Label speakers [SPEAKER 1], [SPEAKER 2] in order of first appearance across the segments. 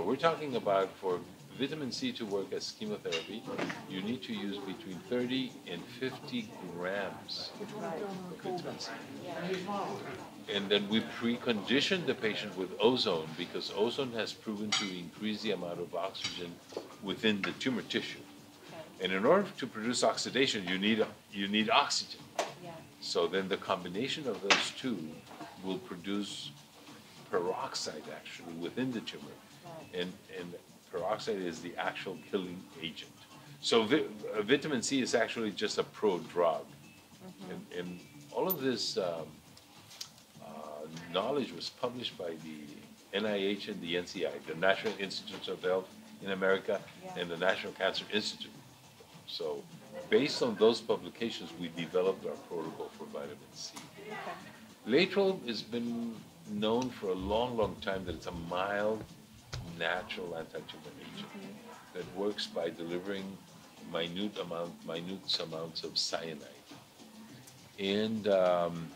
[SPEAKER 1] So we're talking about for vitamin C to work as chemotherapy, you need to use between 30 and 50 grams of vitamin C. And then we precondition the patient with ozone because ozone has proven to increase the amount of oxygen within the tumor tissue. And in order to produce oxidation, you need, you need oxygen. So then the combination of those two will produce peroxide actually within the tumor. And, and peroxide is the actual killing agent. So vi- uh, vitamin C is actually just a prodrug. And, and all of this um, uh, knowledge was published by the NIH and the NCI, the National Institutes of Health in America
[SPEAKER 2] Yeah.
[SPEAKER 1] and the National Cancer Institute. So based on those publications, we developed our protocol for vitamin C.
[SPEAKER 2] Okay.
[SPEAKER 1] Has been known for a long, long time that it's a mild, natural anti-tumor agent that works by delivering minute amount, minute amounts of cyanide. And um,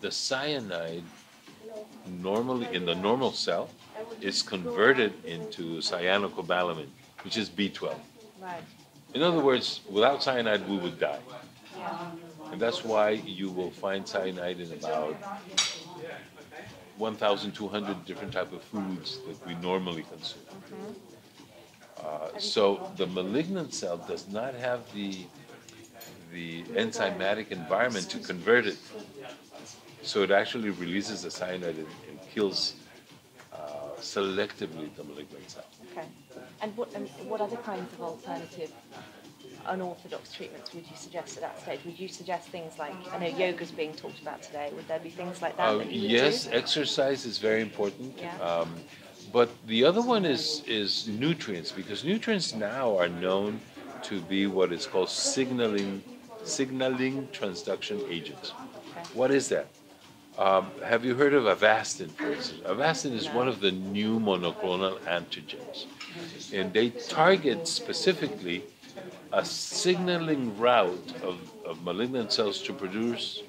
[SPEAKER 1] the cyanide normally, in the normal cell, is converted into cyanocobalamin, which is B12.
[SPEAKER 2] Right.
[SPEAKER 1] In other words, without cyanide, we would die.
[SPEAKER 2] Yeah.
[SPEAKER 1] And that's why you will find cyanide in about 1,200 different type of foods that we normally consume. Uh, so the malignant cell does not have the the enzymatic environment to convert it. So it actually releases the cyanide and, and kills uh, selectively the malignant cell.
[SPEAKER 2] Okay. And what and what other kinds of alternative unorthodox treatments would you suggest at that stage? Would you suggest things like I know yoga's being talked about today? Would there be things like that?
[SPEAKER 1] Uh,
[SPEAKER 2] that
[SPEAKER 1] yes,
[SPEAKER 2] Do?
[SPEAKER 1] exercise is very important.
[SPEAKER 2] Yeah.
[SPEAKER 1] Um, but the other one is is nutrients because nutrients now are known to be what is called signaling signaling transduction agents.
[SPEAKER 2] Okay.
[SPEAKER 1] What is that? Um, have you heard of Avastin, for instance? Avastin is one of the new monoclonal antigens, and they target specifically a signaling route of, of malignant cells to produce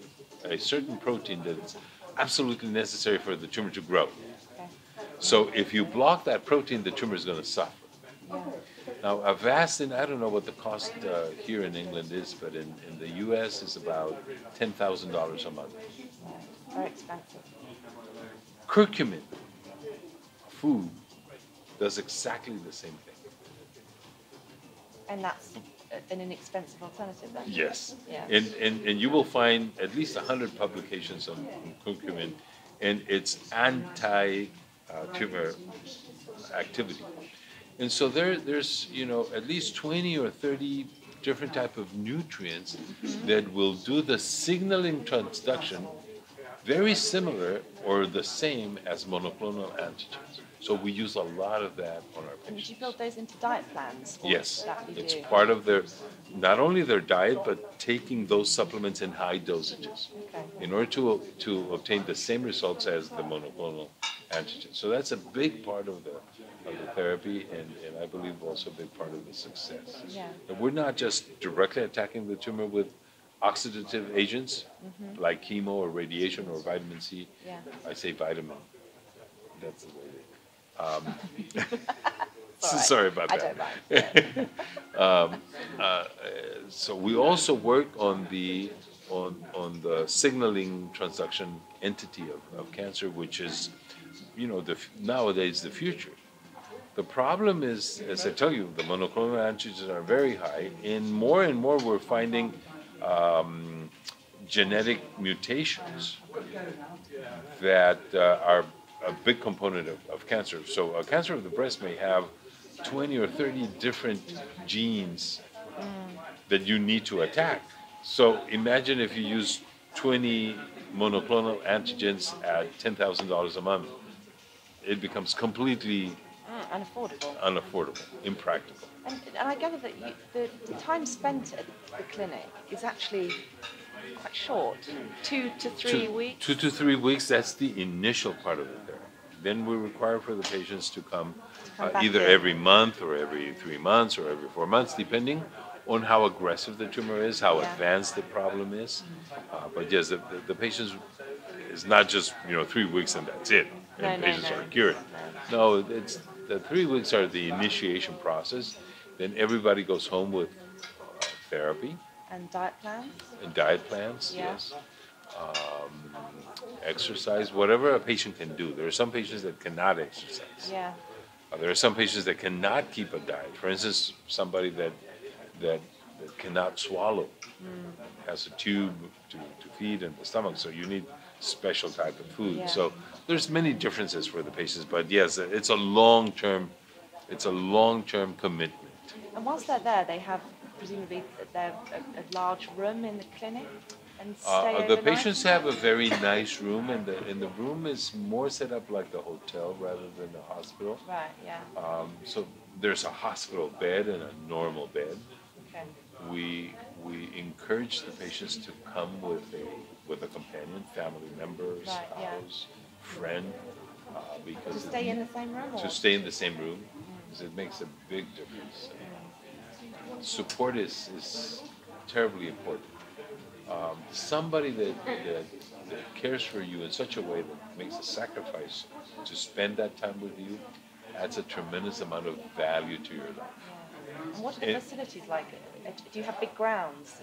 [SPEAKER 1] a certain protein that's absolutely necessary for the tumor to grow. So if you block that protein, the tumor is going to suffer. Now, Avastin, I don't know what the cost uh, here in England is, but in, in the US it's about $10,000 a month.
[SPEAKER 2] Very expensive.
[SPEAKER 1] Curcumin, food, does exactly the same thing.
[SPEAKER 2] And that's an inexpensive alternative then?
[SPEAKER 1] Yes.
[SPEAKER 2] Yeah.
[SPEAKER 1] And, and, and you will find at least 100 publications on, curcumin and its anti-tumor activity. And so there, there's, you know, at least 20 or 30 different type of nutrients that will do the signaling transduction very similar or the same as monoclonal antigens. So we use a lot of that on our patients.
[SPEAKER 2] And do you build those into diet plans?
[SPEAKER 1] Yes, it's
[SPEAKER 2] do?
[SPEAKER 1] part of their, not only their diet, but taking those supplements in high dosages
[SPEAKER 2] Okay.
[SPEAKER 1] in order to, to obtain the same results as the monoclonal antigen. So that's a big part of the, of the therapy and, and I believe also a big part of the success.
[SPEAKER 2] Yeah.
[SPEAKER 1] And we're not just directly attacking the tumor with oxidative agents mm-hmm. like chemo or radiation or vitamin C.
[SPEAKER 2] Yeah.
[SPEAKER 1] I say vitamin. That's the way. Um,
[SPEAKER 2] right.
[SPEAKER 1] sorry about that. um, uh, so we also work on the on on the signaling transduction entity of, of cancer, which is, you know, the nowadays the future. The problem is, as I tell you, the monoclonal antigens are very high, and more and more we're finding um, genetic mutations that uh, are a big component of, of cancer. So a cancer of the breast may have 20 or 30 different genes that you need to attack. So imagine if you use 20 monoclonal antigens at $10,000 a month. It becomes completely
[SPEAKER 2] Mm, unaffordable.
[SPEAKER 1] unaffordable, impractical.
[SPEAKER 2] And, and I gather that you, the, the time spent at the clinic is actually quite short, two to three
[SPEAKER 1] two,
[SPEAKER 2] weeks.
[SPEAKER 1] Two to three weeks, that's the initial part of the therapy. Then we require for the patients to come,
[SPEAKER 2] come
[SPEAKER 1] uh, either
[SPEAKER 2] in.
[SPEAKER 1] every month or every three months or every four months, depending on how aggressive the tumor is, how
[SPEAKER 2] Yeah.
[SPEAKER 1] advanced the problem is. Uh, but yes, the, the, the patients is not just you know three weeks and that's it, and
[SPEAKER 2] No, no,
[SPEAKER 1] patients
[SPEAKER 2] no.
[SPEAKER 1] are cured. No, it's the three weeks are the initiation process. Then everybody goes home with uh, therapy
[SPEAKER 2] And diet plans?
[SPEAKER 1] and diet plans.
[SPEAKER 2] Yeah.
[SPEAKER 1] Yes. Um, exercise, whatever a patient can do. There are some patients that cannot exercise.
[SPEAKER 2] Yeah.
[SPEAKER 1] Uh, there are some patients that cannot keep a diet. For instance, somebody that that, that cannot swallow has a tube to, to feed in the stomach, so you need special type of food.
[SPEAKER 2] Yeah.
[SPEAKER 1] So there's many differences for the patients, but yes, it's a long term, it's a long term commitment.
[SPEAKER 2] And once they're there, they have presumably a, a large room in the clinic and stay
[SPEAKER 1] Uh, the patients have a very nice room, and the and the room is more set up like the hotel rather than the hospital.
[SPEAKER 2] Right, yeah.
[SPEAKER 1] Um, so there's a hospital bed and a normal bed.
[SPEAKER 2] Okay.
[SPEAKER 1] we we encourage the patients to come with a with a companion, family member,
[SPEAKER 2] Right, yeah.
[SPEAKER 1] spouse, friend, uh,
[SPEAKER 2] To stay in the same room or?
[SPEAKER 1] to stay in the same room because it makes a big difference. Support is is terribly important. Um, somebody that, that that cares for you in such a way that makes a sacrifice to spend that time with you adds a tremendous amount of value to your life.
[SPEAKER 2] And what are the
[SPEAKER 1] it-
[SPEAKER 2] facilities like? Uh, Do you have big grounds?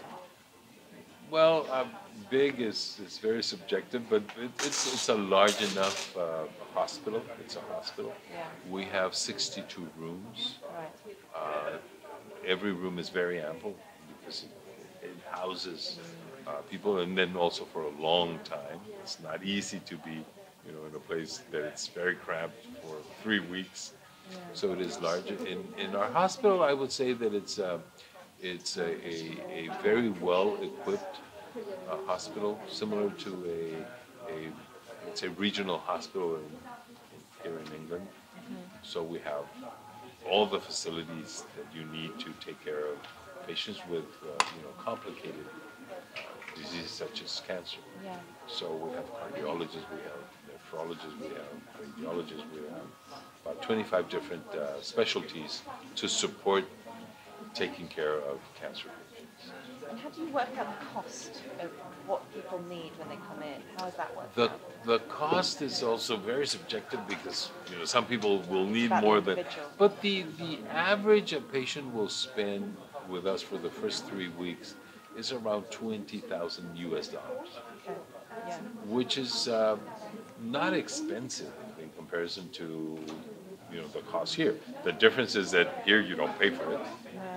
[SPEAKER 1] Well, uh, big is, is very subjective, but it, it's, it's a large enough uh, hospital. It's a hospital.
[SPEAKER 2] Yeah.
[SPEAKER 1] We have 62 rooms.
[SPEAKER 2] Right.
[SPEAKER 1] Uh, every room is very ample because it, it houses uh, people, and then also for a long time. It's not easy to be, you know, in a place that it's very cramped for three weeks. So it is large. In, in our hospital, I would say that it's uh, it's a, a, a very well equipped uh, hospital, similar to a, a let's say regional hospital in, here in England. So we have all the facilities that you need to take care of patients with uh, you know complicated uh, diseases such as cancer.
[SPEAKER 2] Yeah.
[SPEAKER 1] So we have cardiologists, we have nephrologists, we have radiologists, we have about 25 different uh, specialties to support taking care of cancer patients.
[SPEAKER 2] And how do you work out the cost of what people need when they come in? How is that worked
[SPEAKER 1] The,
[SPEAKER 2] out?
[SPEAKER 1] the cost is also very subjective because, you know, some people will need
[SPEAKER 2] the
[SPEAKER 1] more than, but the, the average a patient will spend with us for the first three weeks is around 20,000 US dollars,
[SPEAKER 2] Okay. Yeah.
[SPEAKER 1] which is uh, not expensive in comparison to, you know, the cost here. The difference is that here you don't pay for it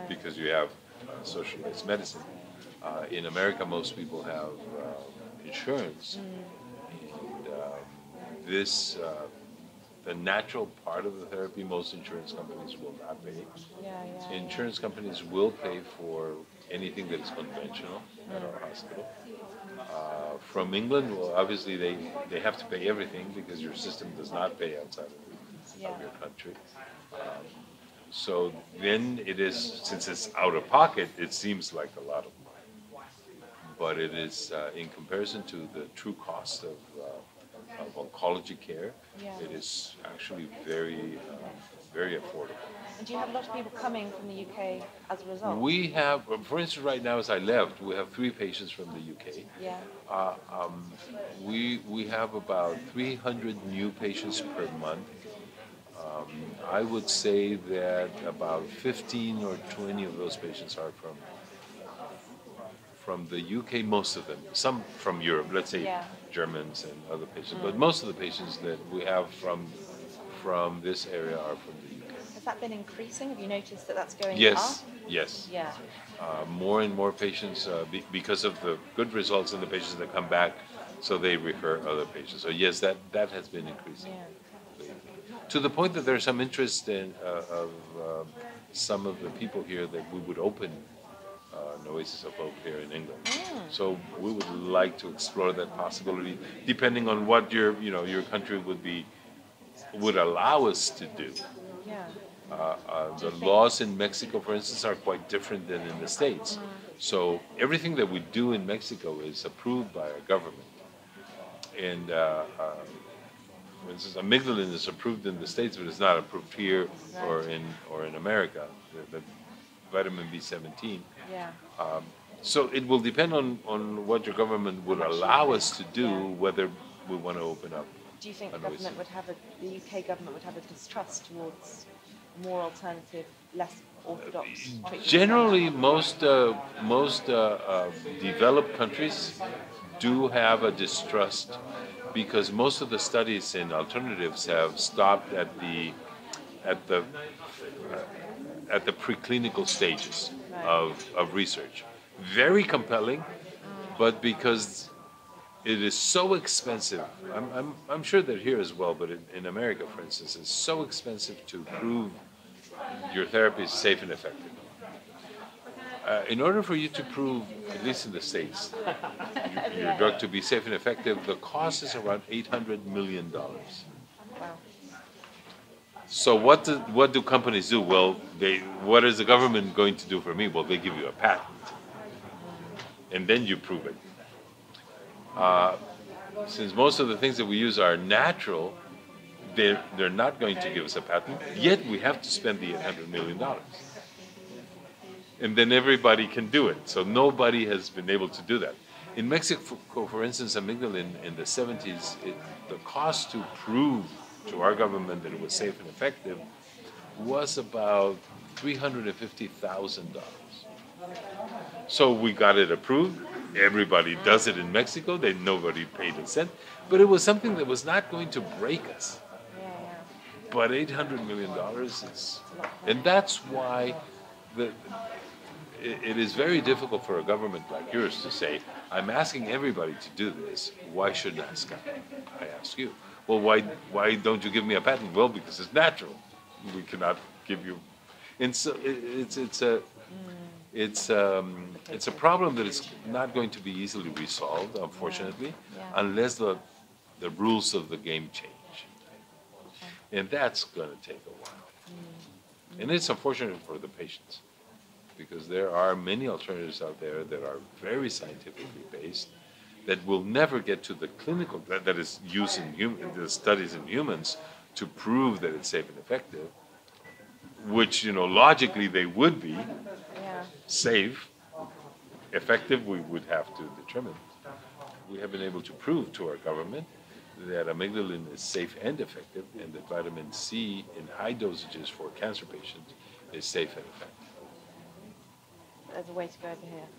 [SPEAKER 1] because you have uh, socialized medicine. Uh, in America, most people have uh, insurance, and um, this uh, the natural part of the therapy. Most insurance companies will not pay.
[SPEAKER 2] Yeah, yeah.
[SPEAKER 1] Insurance companies will pay for anything that is conventional at our hospital. Uh, from England, well, obviously they, they have to pay everything because your system does not pay outside of,
[SPEAKER 2] Yeah.
[SPEAKER 1] of your country. Um, so then it is, since it's out of pocket, it seems like a lot of. But it is, uh, in comparison to the true cost of, uh, of oncology care,
[SPEAKER 2] Yeah.
[SPEAKER 1] it is actually very, uh, very affordable.
[SPEAKER 2] And do you have a lot of people coming from the UK as a result?
[SPEAKER 1] We have, for instance, right now as I left, we have three patients from the UK.
[SPEAKER 2] yeah.
[SPEAKER 1] Uh, um, we, we have about 300 new patients per month. Um, I would say that about 15 or 20 of those patients are from from the UK, most of them. Some from Europe, let's say
[SPEAKER 2] Yeah.
[SPEAKER 1] Germans and other patients, but most of the patients that we have from from this area are from the UK.
[SPEAKER 2] Has that been increasing? Have you noticed that that's going
[SPEAKER 1] Yes,
[SPEAKER 2] up?
[SPEAKER 1] yes. Yes.
[SPEAKER 2] Yeah.
[SPEAKER 1] Uh, more and more patients, uh, be, because of the good results in the patients that come back, so they refer other patients. So yes, that, that has been increasing.
[SPEAKER 2] Yeah.
[SPEAKER 1] To the point that there's some interest in, uh, of um, some of the people here that we would open uh, an of Hope here in England. So we would like to explore that possibility, depending on what your, you know, your country would be, would allow us to do.
[SPEAKER 2] Yeah.
[SPEAKER 1] Uh, uh, the laws in Mexico, for instance, are quite different than in the States. So everything that we do in Mexico is approved by our government. And uh, uh, for instance, amygdalin is approved in the States, but it's not approved here or in or in America. The, the vitamin B17.
[SPEAKER 2] Yeah.
[SPEAKER 1] So it will depend on, on what your government would allow us to do,
[SPEAKER 2] Yeah.
[SPEAKER 1] whether we want to open up
[SPEAKER 2] Do you think the government would have a, the UK government would have a distrust towards more alternative, less orthodox?
[SPEAKER 1] Generally, most uh, most uh, uh, developed countries do have a distrust because most of the studies in alternatives have stopped at the at the uh, at the preclinical stages of, of research. Very compelling, but because it is so expensive, I'm, I'm, I'm sure that here as well, but in, in America, for instance, it's so expensive to prove your therapy is safe and effective. Uh, in order for you to prove, at least in the States, your, your drug to be safe and effective, the cost is around $800 million.
[SPEAKER 2] Wow.
[SPEAKER 1] So what do, what do companies do? Well, they what is the government going to do for me? Well, they give you a patent, and then you prove it. Uh, since most of the things that we use are natural, they're they're not going to give us a patent. Yet we have to spend the eight hundred million dollars, and then everybody can do it. So nobody has been able to do that. In Mexico, for instance, amygdalin in the 70s, it, the cost to prove to our government that it was safe and effective was about $350,000. So we got it approved. Everybody does it in Mexico. They nobody paid a cent, but it was something that was not going to break us. But eight hundred million dollars is, and that's why the, it, it is very difficult for a government like yours to say, "I'm asking everybody to do this. Why shouldn't I ask? I ask you. Well, why why don't you give me a patent? Well, because it's natural. We cannot give you, and so it's it's a. It's um, it's a problem that is not going to be easily resolved, unfortunately,
[SPEAKER 2] Yeah.
[SPEAKER 1] unless the the rules of the game change. And that's going to take a while. And it's unfortunate for the patients because there are many alternatives out there that are very scientifically based that will never get to the clinical, that, that is used in human, the studies in humans to prove that it's safe and effective, which, you know, logically they would be
[SPEAKER 2] Yeah.
[SPEAKER 1] safe, effective, we would have to determine. We have been able to prove to our government that amygdalin is safe and effective, and that vitamin C in high dosages for cancer patients is safe and effective.
[SPEAKER 2] There's a way to go over here.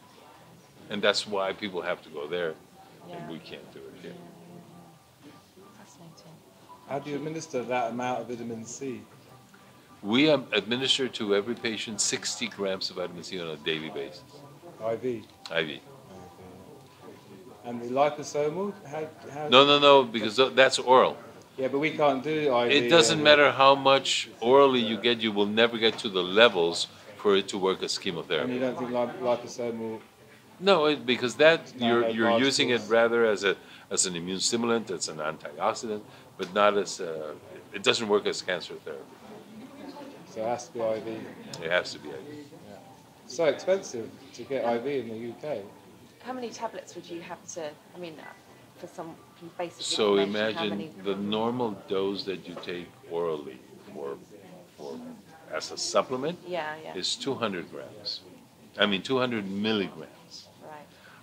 [SPEAKER 1] And that's why people have to go there. And we can't do it here.
[SPEAKER 2] Fascinating.
[SPEAKER 3] How do you administer that amount of vitamin C?
[SPEAKER 1] We um, administer to every patient 60 grams of vitamin C on a daily basis,
[SPEAKER 3] IV.
[SPEAKER 1] IV.
[SPEAKER 3] And the liposomal? How, how,
[SPEAKER 1] No, no, no, because that's oral.
[SPEAKER 3] Yeah, but we can't do IV.
[SPEAKER 1] It doesn't
[SPEAKER 3] and-
[SPEAKER 1] matter how much orally you get, you will never get to the levels for it to work as chemotherapy.
[SPEAKER 3] And you
[SPEAKER 1] chemotherapy.
[SPEAKER 3] don't think lip- liposomal.
[SPEAKER 1] No, it, because that you're you're using it rather as a as an immune stimulant, as an antioxidant, but not as a, it doesn't work as cancer therapy.
[SPEAKER 3] So it has to be IV.
[SPEAKER 1] It has to be IV.
[SPEAKER 3] So expensive to get IV in the UK.
[SPEAKER 2] How many tablets would you have to? I mean, uh, for some basic
[SPEAKER 1] So
[SPEAKER 2] information, how
[SPEAKER 1] imagine
[SPEAKER 2] many?
[SPEAKER 1] the normal dose that you take orally for for as a supplement
[SPEAKER 2] Yeah, yeah.
[SPEAKER 1] is 200 grams. I mean 200 milligrams.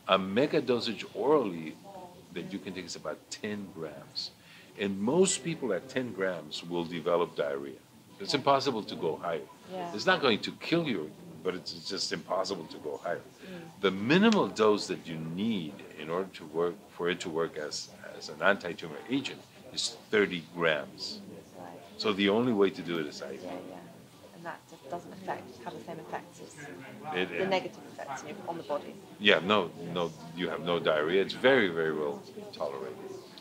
[SPEAKER 1] A mega dosage orally that you can take is about 10 grams. And most people at 10 grams will develop diarrhea. It's impossible to go higher.
[SPEAKER 2] Yeah.
[SPEAKER 1] It's not going to kill you, but it's just impossible to go higher. Mm. The minimal dose that you need in order to work, for it to work as, as an anti-tumor agent is 30 grams. So the only way to do it is IV.
[SPEAKER 2] Yeah, yeah. And that just doesn't affect have the same effects as
[SPEAKER 1] It-
[SPEAKER 2] the
[SPEAKER 1] it-
[SPEAKER 2] negative effects on, the body.
[SPEAKER 1] Yeah, no, no, you have no diarrhea. It's very, very well tolerated.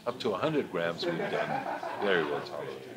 [SPEAKER 1] Up to 100 grams we've done very well tolerated.